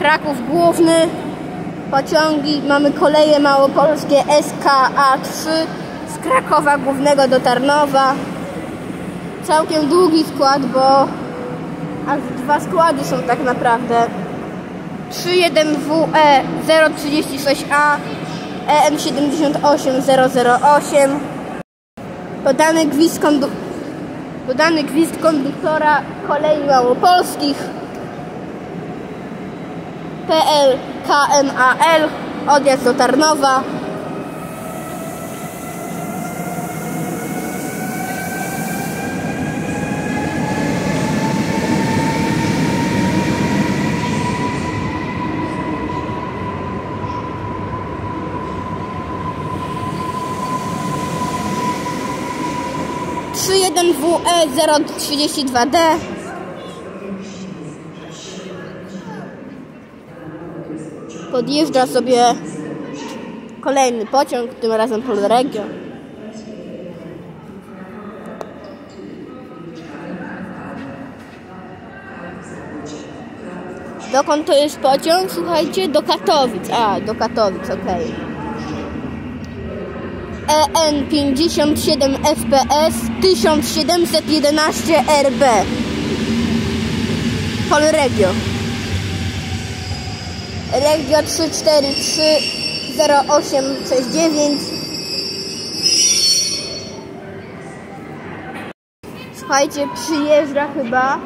Kraków Główny, pociągi, mamy koleje małopolskie SKA3 z Krakowa Głównego do Tarnowa. Całkiem długi skład, bo aż dwa składy są tak naprawdę. 31WE 036A EN 78008 podany gwizd, kondu podany gwizd konduktora kolei małopolskich PL KMAL odjazd do Tarnowa. trzy jeden WE 032D podjeżdża sobie kolejny pociąg, tym razem Polregio. Dokąd to jest pociąg? Słuchajcie, do Katowic. A, do Katowic, okej. EN 57 FPS 1711 RB Polregio Regio 343 0869 Słuchajcie, przyjeżdża chyba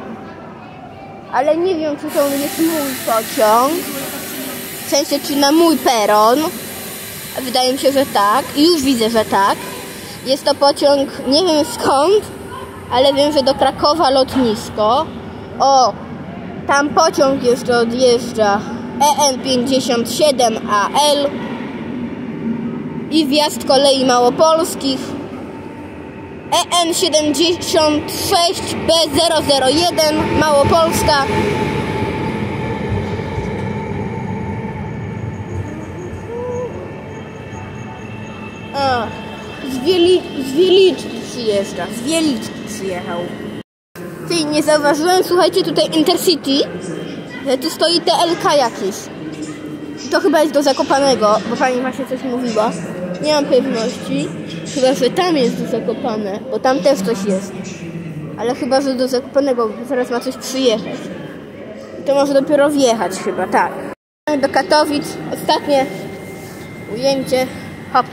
ale nie wiem, czy to jest mój pociąg w sensie, czy na mój peron Wydaje mi się, że tak. Już widzę, że tak. Jest to pociąg, nie wiem skąd, ale wiem, że do Krakowa lotnisko. O, tam pociąg jeszcze odjeżdża. EN57AL i wjazd kolei małopolskich E EN76B001 Małopolska A, z, Wieli, z Wieliczki przyjeżdża. Z Wieliczki przyjechał. Ty, nie zauważyłem, słuchajcie, tutaj Intercity, tu stoi TLK jakiś. To chyba jest do Zakopanego, bo pani właśnie coś mówiła. Nie mam pewności. Chyba, że tam jest do Zakopane, bo tam też coś jest. Ale chyba, że do Zakopanego, bo zaraz ma coś przyjechać. To może dopiero wjechać chyba, tak. Do Katowic. Ostatnie ujęcie. Hop.